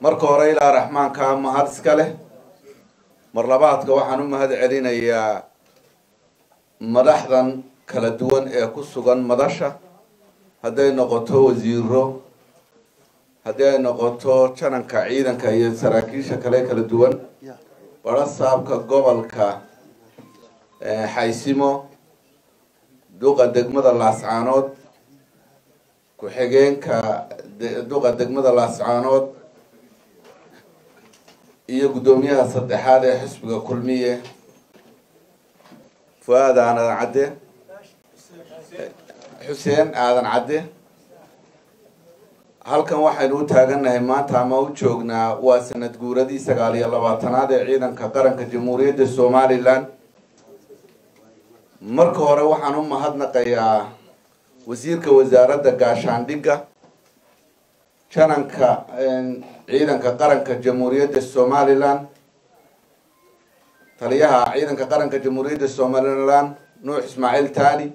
marka hore ilaa raxmaanka mahad iska leh? Mar labaadka waxaan u mahad celinayaa madaxdan kala duwan ee ku sugan madasha. Hadday noqoto wasiiro haddii ay noqoto jananka ciidanka iyo saraakiisha kale kala duwan. Baro saabka gobolka xaysimo duqa degmada laascaanood ku-xigeenka duqa degmada laascaanood iyo guddoomiyaha saddexaad ee xisbiga kulmiye. Fu-aad aadan cadde. Xuseen aadan cadde. Halkan waxaynu u taagannahay maanta ama u joognaa waa sanad guuradii sagaal iyo labaatanaad ee ciidanka qaranka jamhuuriyadda somalilan marka hore waxaan u mahadnaqayaa wasiirka wasaaradda gaashaandhigga jananka ciidanka qaranka jamhuuriyadda somalilan taliyaha ciidanka qaranka jamhuuriyadda somalilan nuux ismaaciil taani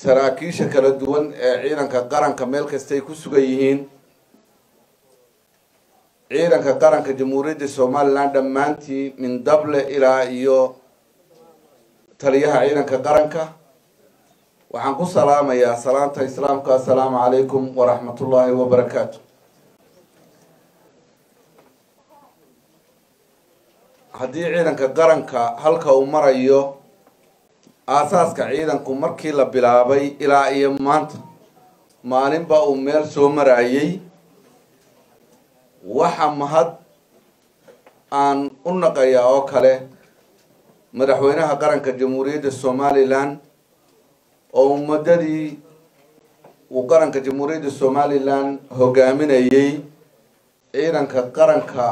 saraakiisha kala duwan ee ciidanka qaranka meel kastay ku sugan yihiin ciidanka qaranka jamhuuriyadda somalilan dhammaantii min dable ilaa iyo taliyaha ciidanka qaranka waxaan ku salaamayaa salaanta islaamka. Assalaamu calaykum waraxmat ullaahi wabarakaatu haddii ciidanka qaranka halka uu marayo aasaaska ciidanku markii la bilaabay ilaa iyo maanta maalinba uu meel soo marayay waxa mahad aan u naqayaa oo kale madaxweynaha qaranka jamhuuriyadda somalilan oo muddadii uu qaranka jamhuuriyadda somalilan hogaaminayay ciidanka qaranka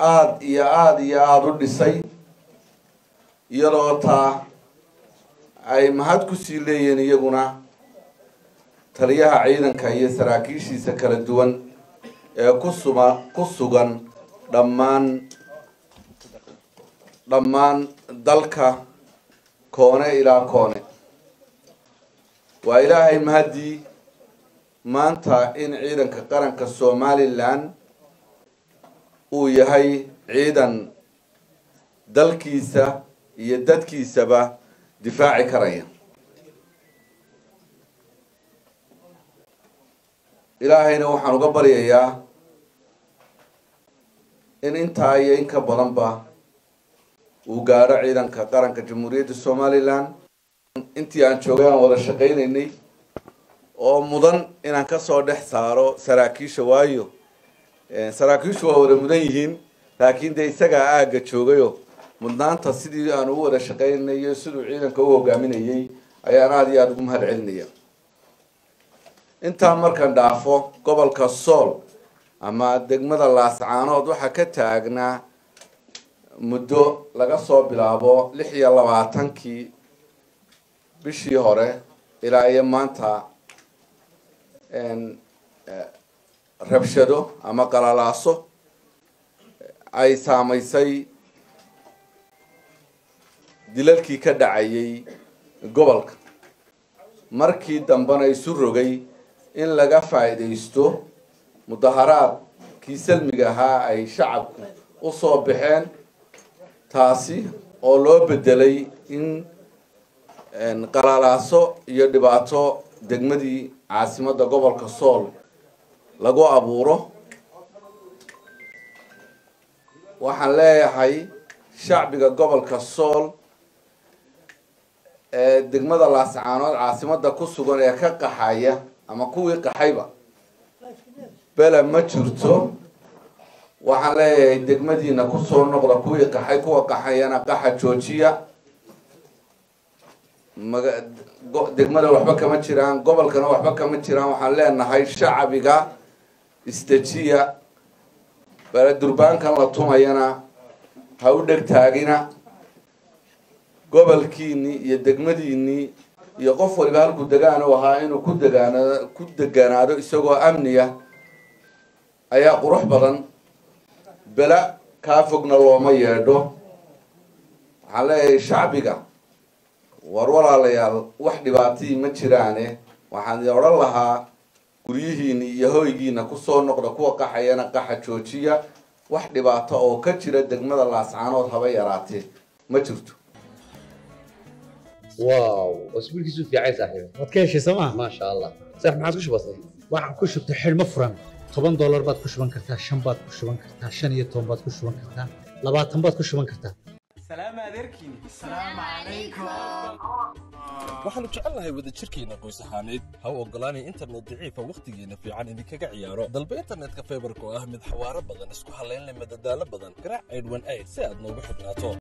aada iyo aada iyo aada u dhisay iyadoo taa ay mahad ku sii leeyihiin iyaguna taliyaha ciidanka iyo saraakiishiisa kala duwan ee ku suma ku sugan dhammaan dhammaan dalka koone ilaa koone. Waa ilaahay mahaddii maanta in ciidanka qaranka somalilan uu yahay ciidan dalkiisa iyo dadkiisaba difaaci karaya. Ilaahayna waxaan uga baryayaa in intaa iyo in ka badanba uu gaadho ciidanka qaranka jamhuuriyadda somalilan. Intii aan joogay aan wada shaqaynaynay oo mudan inaan ka soo dhex saaro saraakiisha waayo. Saraakiishu waa wada mudan yihiin laakiin dee isagaa aagga joogayo mudnaanta sidii aan u wada shaqaynayo siduu ciidanka u hogaaminayay ayaan aada iyo aada ugu mahad celinaya. Intaa markaan dhaafo gobolka sool ama degmada laascaanood waxaa ka taagnaa muddo laga soo bilaabo lix iyo labaatankii bishii hore ilaa iyo maanta rabshado ama qalalaaso ay saamaysay dilalkii ka dhacayay gobolka. Markii dambena isu rogay in laga faa'iidaysto mudaharaadkii salmiga ahaa ay shacabku u soo baxeen taasi oo loo bedelay in qalalaaso iyo dhibaato degmadii caasimadda gobolka sool lagu abuuro. Waxaan leeyahay shacbiga gobolka sool ee degmada laascaanood caasimadda ku sugan ee ka qaxaya ama kuwii qaxayba. Bele ma jirto waxaan leeyahay degmadiina ku soo noqda kuwii qaxay kuwa qaxayana qaxa joojiya degmada waxba kama jiraan gobolkana waxba kama jiraan. Waxaan leenahay shacbiga isdejiya durbaankan la tumayana ha u dheg taagina. Gobolkiinii iyo degmadiinii iyo qof waliba halkuu degaan u ahaa inuu ku degaanado ku deganaado isagoo amniya ayaa qurux badan bela kaa fogna looma yeedho waxaan leeyahay shacbiga war walaalayaal wax dhibaatihii ma jiraane waxaan idin odhan lahaa guryihiina iyo hoygiina kusoo noqda kuwa qaxayana qaxa joojiya wax dhibaato oo ka jira degmada laascaanood haba yaraatee ma jirto واو اسبوع كيسو في عايز صاحبي waad ka heshay sooma ما شاء الله صح ما عادش بسيط waxaan ku shubtay xidhmo furan toban doolar baad ku shuban kartaa shan baad ku shuban kartaa shan iyo toban baad ku shuban kartaa labaatan baad ku shuban kartaa. Waxaannu jecelnahay wadajirkeenna qoys ahaaneed ha u oggolaanay internet daciifa wakhtigiinna fiican idinkaga ciyaaro. Dalba internetka faybarka oo ah mid xawaaro badan isku hallayn leh madadaalo badan garaac aydhwan ayd si aad noogu xidhnaato